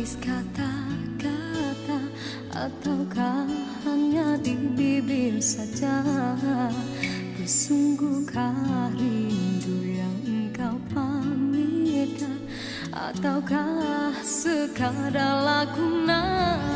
Sebaris kata-kata Ataukah hanya di bibir saja? Ku sungguhkah rindu yang engkau pamitkan Ataukah sekadar lakunan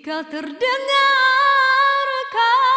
Tika terdengarkan Begitu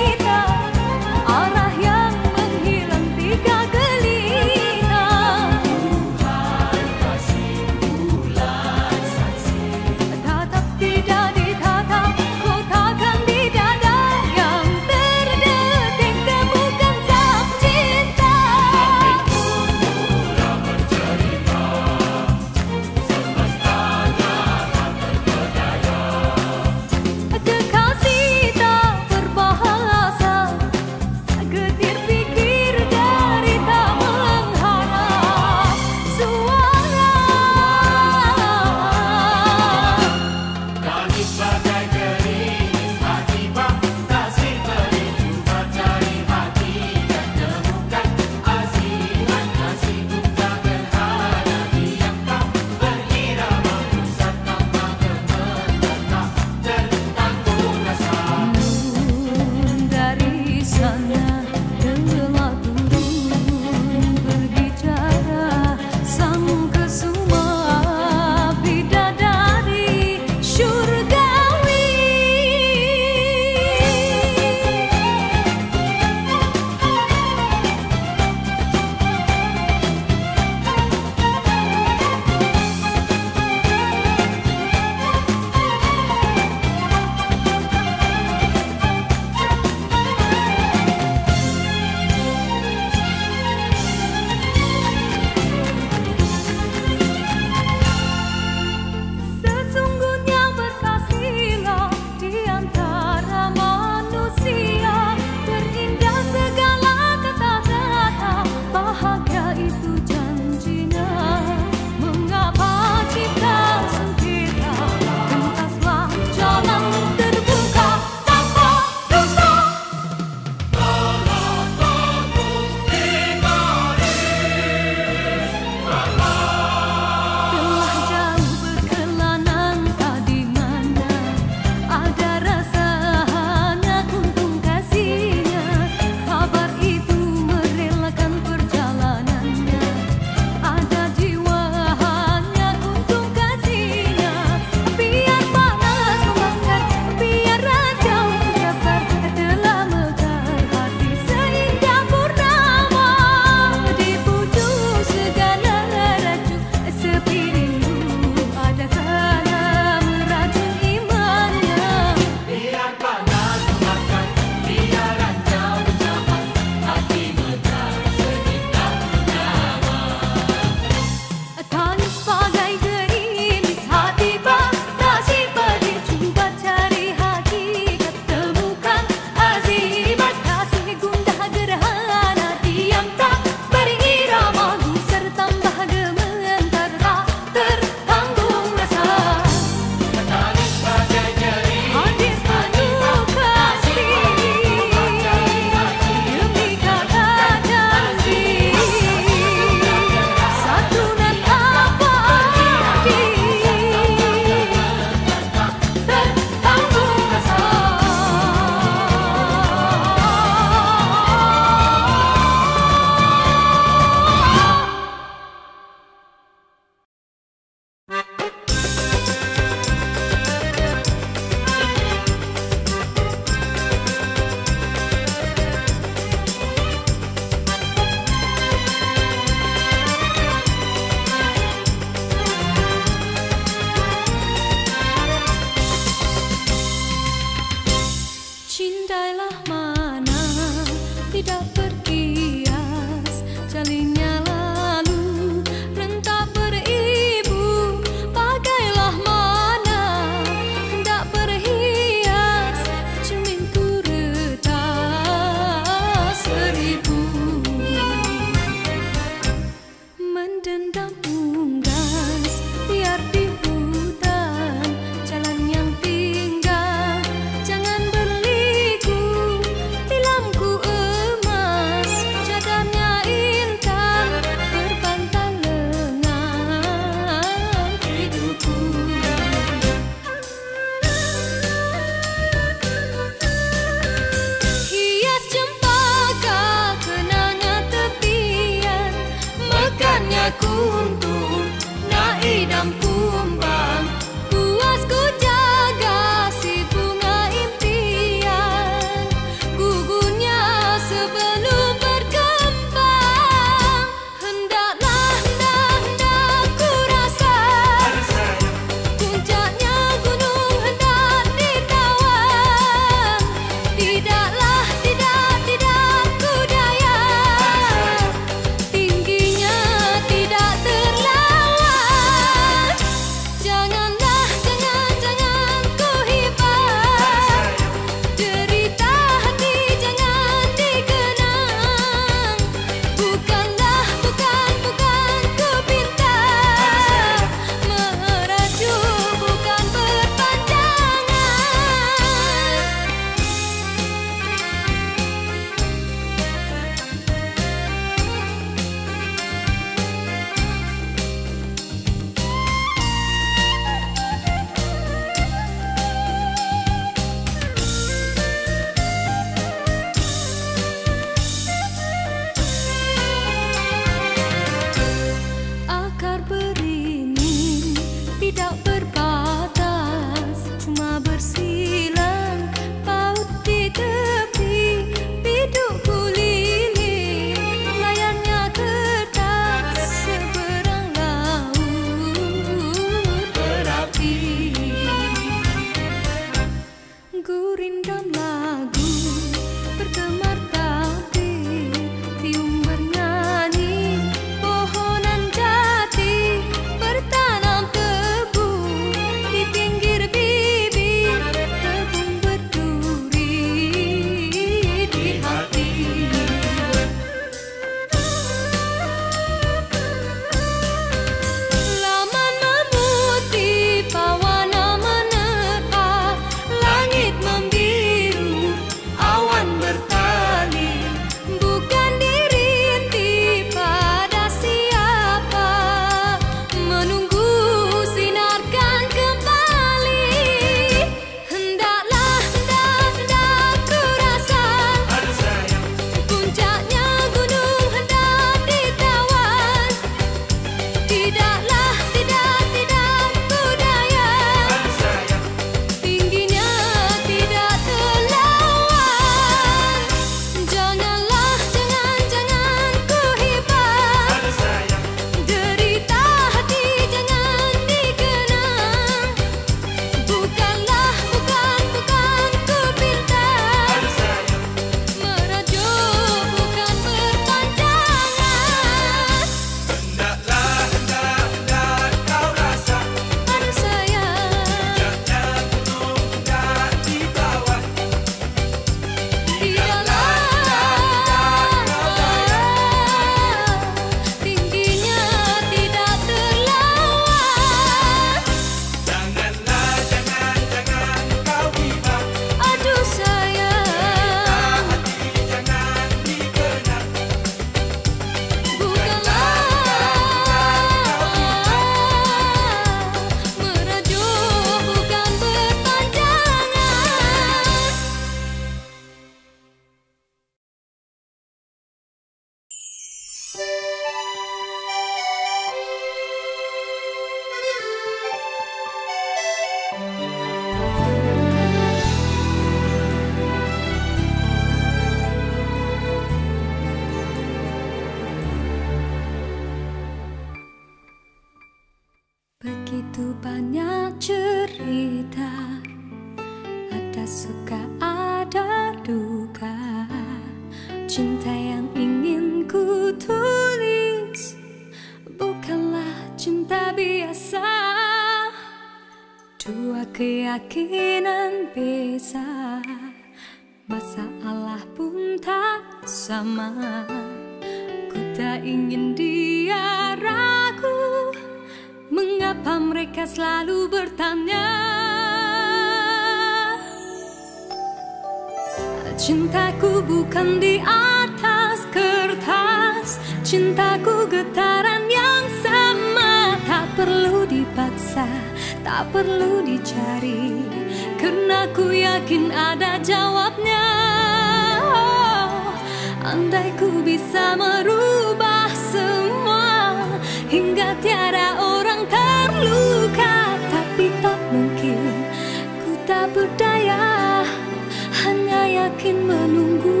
yakin menunggu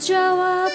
jawabnya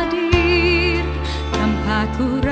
hadir tanpa kurang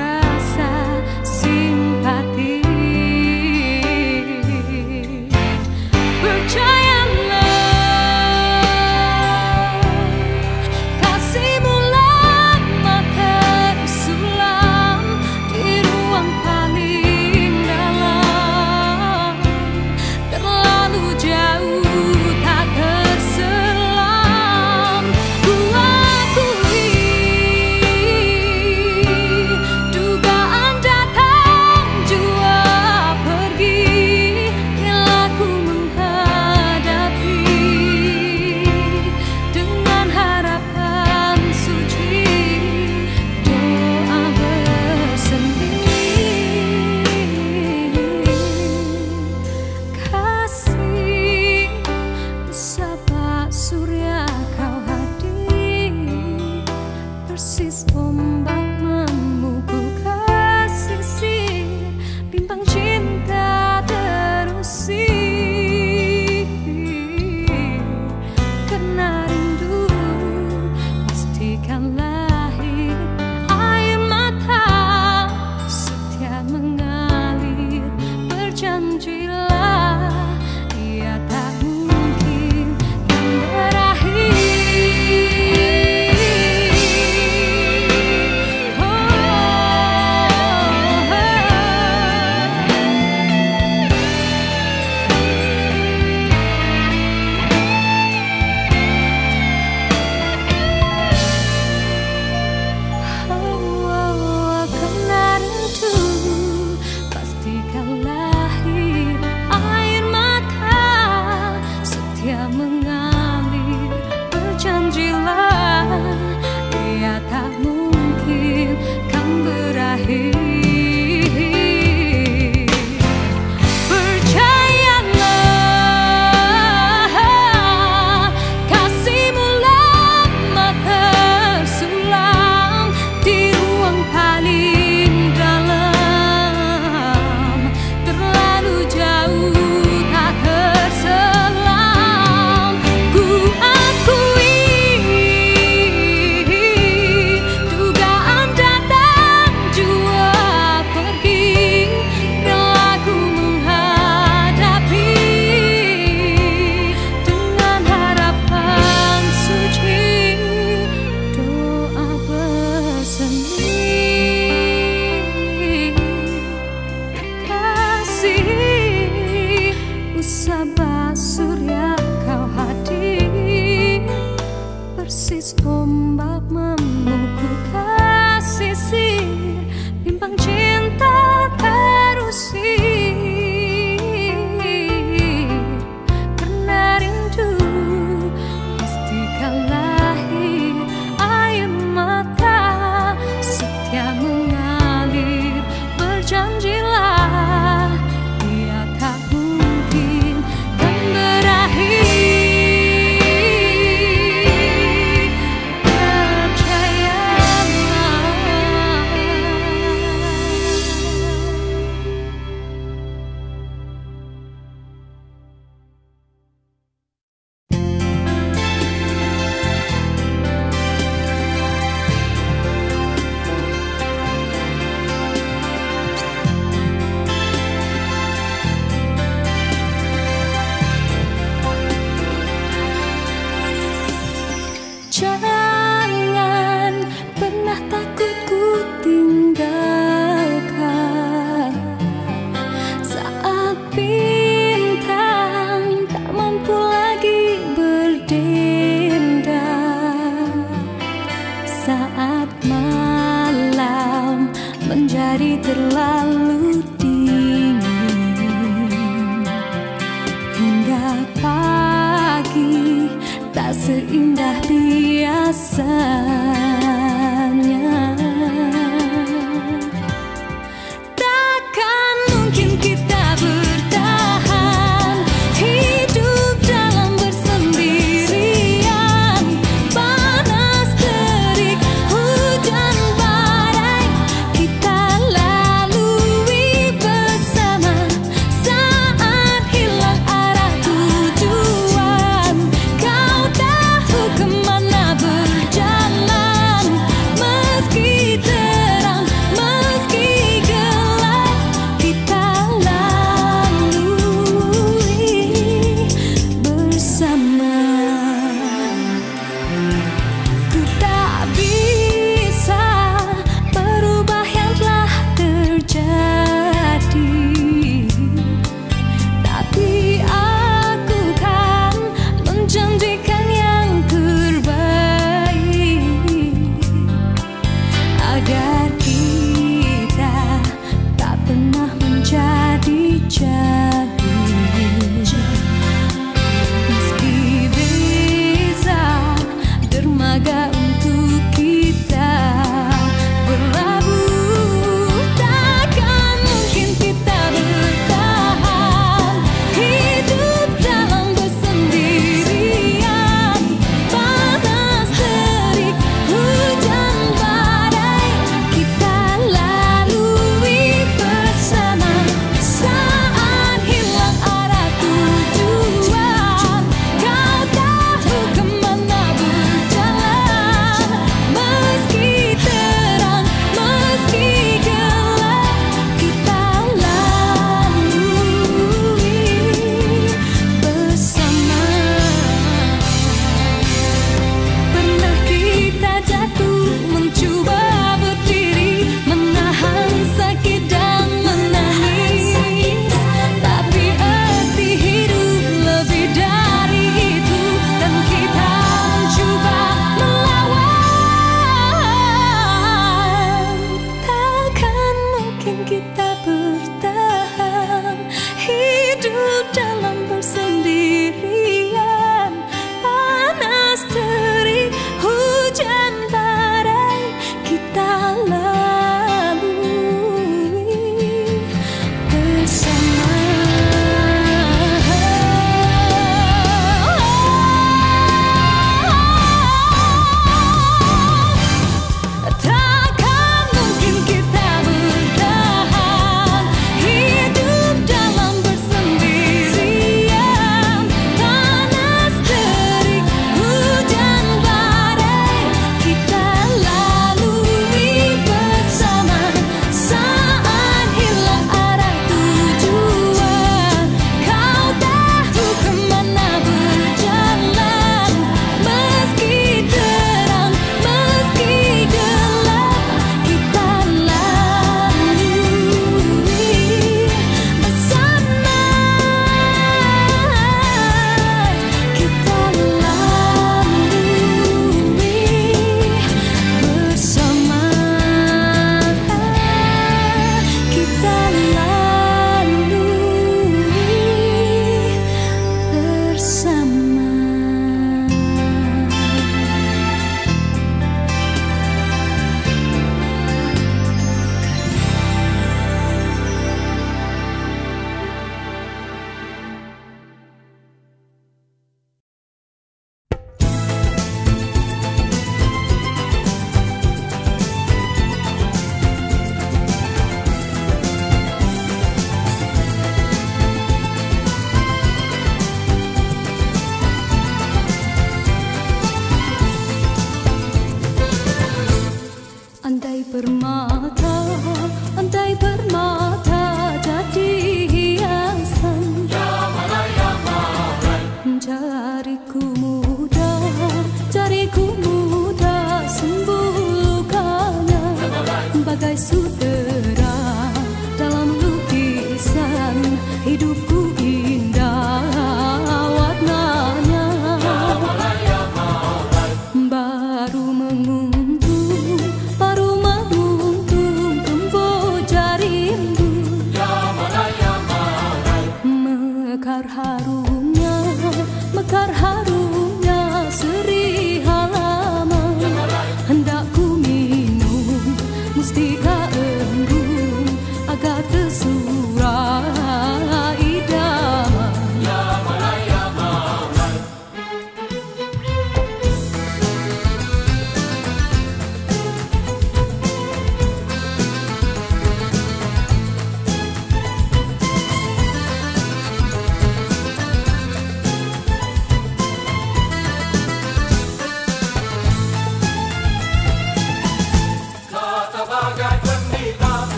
Mustika Embun